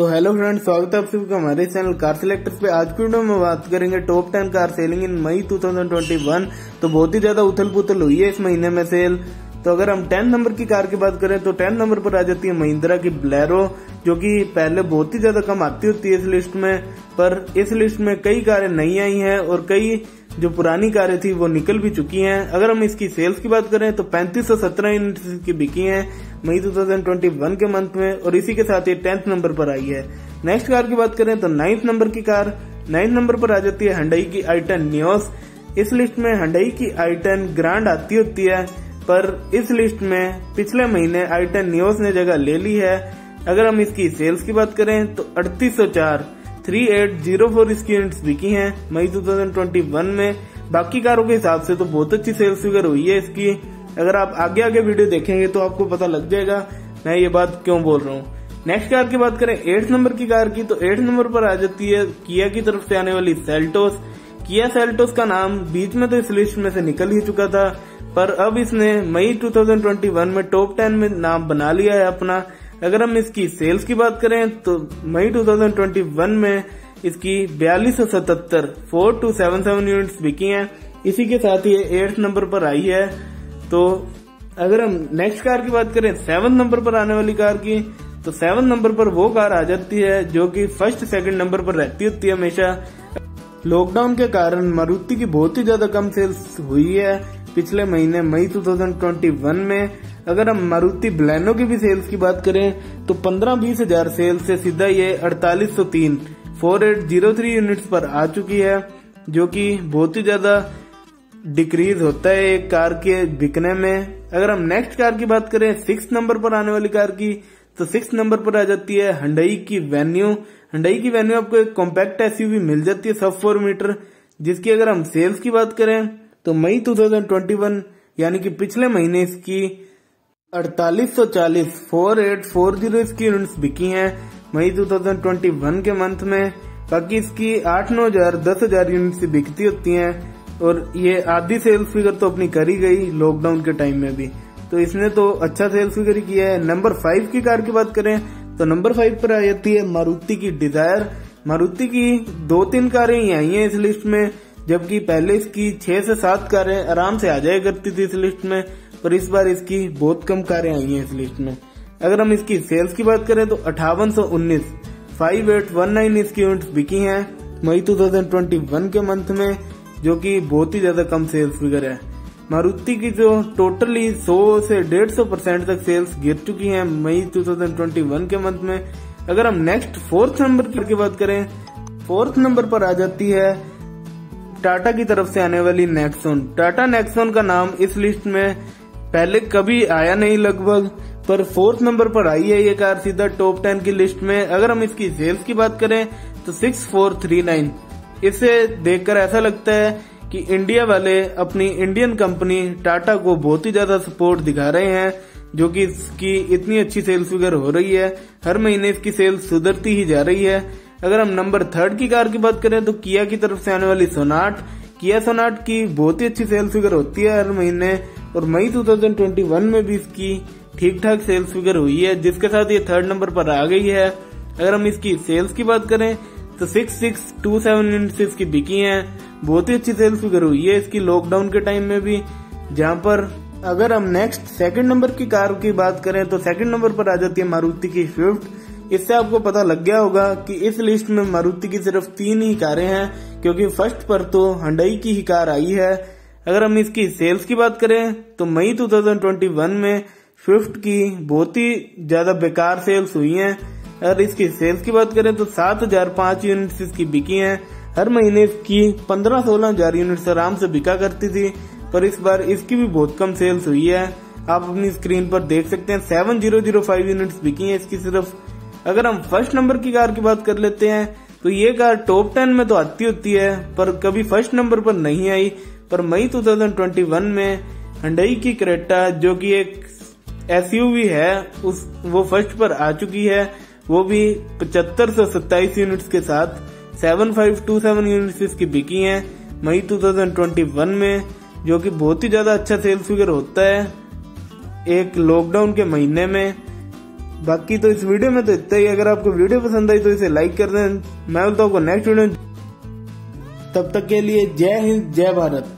तो hello friends, स्वागत है आप सभी का हमारे चैनल कार सिलेक्टर्स पे। आज की वीडियो में बात करेंगे top ten car selling in May 2021 तो बहुत ही ज़्यादा उथल पुथल हुई है इस महीने में सेल। तो अगर हम टेन नंबर की कार की बात करें तो टेन नंबर पर आ जाती है महिंद्रा की ब्लैरो, जो कि पहले बहुत ही ज़्यादा कम आती होती है इस लिस्ट में। पर इस लिस्ट में कई कारें नई आई हैं और कई जो पुरानी कारें थी, वो निकल भी चुकी हैं। अगर हम इसकी सेल्स की बात करें तो पैंतीस सौ सत्रह यूनिट की बिकी हैं मई 2021 के मंथ में, और इसी के साथ ये टेंथ नंबर पर आई है। नेक्स्ट कार की बात करें तो नाइन्थ नंबर की कार नाइन्थ नंबर पर आ जाती है हंडई की आई टेन न्योस इस लिस्ट में हंडई की आई टेन ग्रांड आती होती है, पर इस लिस्ट में पिछले महीने आई टेन न्योस ने जगह ले ली है। अगर हम इसकी सेल्स की बात करें तो अड़तीस सौ चार थ्री एट ज़ीरो फोर इसकी यूनिट्स बिकी हैं। मई 2021 में। बाकी कारों के हिसाब से तो बहुत अच्छी सेल्स फिगर हुई है इसकी। अगर आप आगे आगे वीडियो देखेंगे तो आपको पता लग जाएगा मैं ये बात क्यों बोल रहा हूँ। नेक्स्ट कार की बात करें एट नंबर की कार की तो एट नंबर पर आ जाती है किया की तरफ़ से आने वाली सेल्टोस किया सेल्टोस का नाम बीच में तो इस लिस्ट में से निकल ही चुका था, पर अब इसने मई 2021 में टॉप टेन में नाम बना लिया है अपना। अगर हम इसकी सेल्स की बात करें तो मई 2021 में इसकी बयालीस सौ सतहत्तर four two seven seven units बिकी हैं। इसी के साथ ये एट्थ नंबर पर आई है। तो अगर हम नेक्स्ट कार की बात करें सेवन नंबर पर आने वाली कार की तो सेवन नंबर पर वो कार आ जाती है जो कि फ़र्स्ट सेकंड नंबर पर रहती होती है हमेशा। लॉकडाउन के कारण मारुति की बहुत ही ज़्यादा कम सेल्स हुई है। पिछले महीने मई 2021 में अगर हम मारुति ब्लैनो की भी सेल्स की बात करें तो पंद्रह बीस हज़ार सेल्स से सीधा ये अड़तालीस सौ तीन, four eight zero three units पर आ चुकी है, जो कि बहुत ही ज़्यादा डिक्रीज होता है एक कार के बिकने में। अगर हम नेक्स्ट कार की बात करें सिक्स नंबर पर आने वाली कार की तो सिक्स नंबर पर आ जाती है हंडई की वेन्यू हंडई की वेन्यू आपको एक कॉम्पैक्ट एसयूवी मिल जाती है सब फोर मीटर जिसकी अगर हम सेल्स की बात करें तो मई 2021 यानी कि पिछले महीने इसकी अड़तालीस सौ इसकी यूनिट्स बिकी हैं मई 2021 के मंथ में। बाकी इसकी आठ नौ हज़ार, दस हज़ार यूनिट बिकती होती हैं और ये आधी सेल्स फिगर तो अपनी करी गई लॉकडाउन के टाइम में भी। तो इसने तो अच्छा सेल्स फिगर ही किया है। नंबर फाइव की कार की बात करें तो नंबर फाइव पर आ जाती है मारुति की डिज़ायर मारुति की दो तीन कारें ही आई हैं इस लिस्ट में। जबकि पहले इसकी छह से सात कारें आराम से आ जाया करती थी इस लिस्ट में, पर इस बार इसकी बहुत कम कारें आई हैं इस लिस्ट में। अगर हम इसकी सेल्स की बात करें तो अठावन सौ उन्नीस, फाइव एट वन नाइन इसकी यूनिट बिकी हैं, मई 2021 के मंथ में, जो कि बहुत ही ज़्यादा कम सेल्स फिगर है। मारुति की जो टोटली 100 से 150 परसेंट तक सेल्स गिर चुकी हैं मई 2021 के मंथ में। अगर हम नेक्स्ट फोर्थ नंबर की बात करें, फोर्थ नंबर पर आ जाती है टाटा की तरफ़ से आने वाली नेक्सोन टाटा नेक्सोन का नाम इस लिस्ट में पहले कभी आया नहीं लगभग, पर फोर्थ नंबर पर आई है ये कार सीधा टॉप टेन की लिस्ट में। अगर हम इसकी सेल्स की बात करें तो सिक्स फोर थ्री नाइन इसे देखकर ऐसा लगता है कि इंडिया वाले अपनी इंडियन कंपनी टाटा को बहुत ही ज़्यादा सपोर्ट दिखा रहे हैं, जो कि इसकी इतनी अच्छी सेल्स फिगर हो रही है। हर महीने इसकी सेल्स सुधरती ही जा रही है। अगर हम नंबर थर्ड की कार की बात करें तो किया की तरफ़ से आने वाली सोनाट। किया सोनाट की बहुत ही अच्छी सेल्स फिगर होती है हर महीने, और मई 2021 में भी इसकी ठीक ठाक सेल्स फिगर हुई है, जिसके साथ ये थर्ड नंबर पर आ गई है। अगर हम इसकी सेल्स की बात करें तो six six two seven unit इसकी बिकी हैं। बहुत ही अच्छी सेल्स फिगर हुई है इसकी लॉकडाउन के टाइम में भी, जहाँ पर अगर हम नेक्स्ट सेकंड नंबर की कार की बात करें तो सेकंड नंबर पर आ जाती है मारुति की स्विफ्ट इससे आपको पता लग गया होगा कि इस लिस्ट में मारुति की सिर्फ़ तीन ही कारें हैं, क्योंकि फ़र्स्ट पर तो हंडई की ही कार आई है। अगर हम इसकी सेल्स की बात करें तो मई 2021 में स्विफ्ट की बहुत ही ज़्यादा बेकार सेल्स हुई हैं। अगर इसकी सेल्स की बात करें तो सात हज़ार पाँच यूनिट इसकी बिकी हैं। हर महीने इसकी पंद्रह सोलह हज़ार यूनिट आराम से बिका करती थी, पर इस बार इसकी भी बहुत कम सेल्स हुई है। आप अपनी स्क्रीन पर देख सकते हैं seven zero zero five unit बिकी है, इसकी सिर्फ़ अगर हम फ़र्स्ट नंबर की कार की बात कर लेते हैं तो ये कार टॉप टेन में तो आती होती है, पर कभी फ़र्स्ट नंबर पर नहीं आई। पर मई 2021 में हंडई की क्रेटा जो कि एक एस है, उस, वो फ़र्स्ट पर आ चुकी है। वो भी पचहत्तर सौ सत्ताईस यूनिट्स के साथ seven five two seven units इसकी बिकी हैं। मई 2021 में, जो कि बहुत ही ज़्यादा अच्छा सेल्स फिगर होता है, एक लॉकडाउन के महीने में। बाकी तो इस वीडियो में तो इतना ही। अगर आपको वीडियो पसंद आई तो इसे लाइक कर दें। मैं बोलता हूँ नेक्स्ट वीडियो तब तक के लिए जय हिंद, जय भारत।